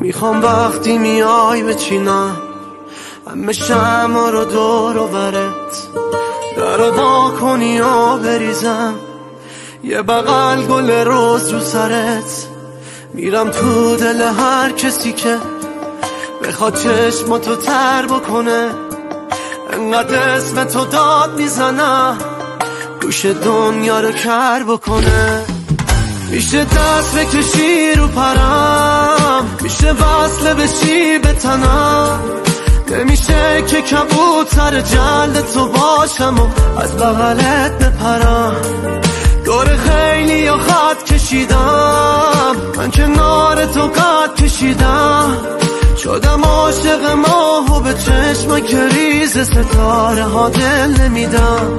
می‌خوام وقتی میای بچینم. همه شما رو دور و برت در با کنی و بریزم. یه بغل گل روز رو سرت. میرم تو دل هر کسی که بخواد چشم تو تر بکنه. انقدر اسم تو داد می‌زنم گوش دنیا رو کر بکنه. میشه دست بکشی رو پرم. میشه وصله بشی به تنم نمیشه که کبوتر جلد تو باشم و از بغلت بپرم. دور خیلی یا خط کشیدم. من کنار تو قد کشیدم. شدم عاشق ماه و به چشم کریز ستاره ها دل نمیدم.